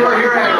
you are here at.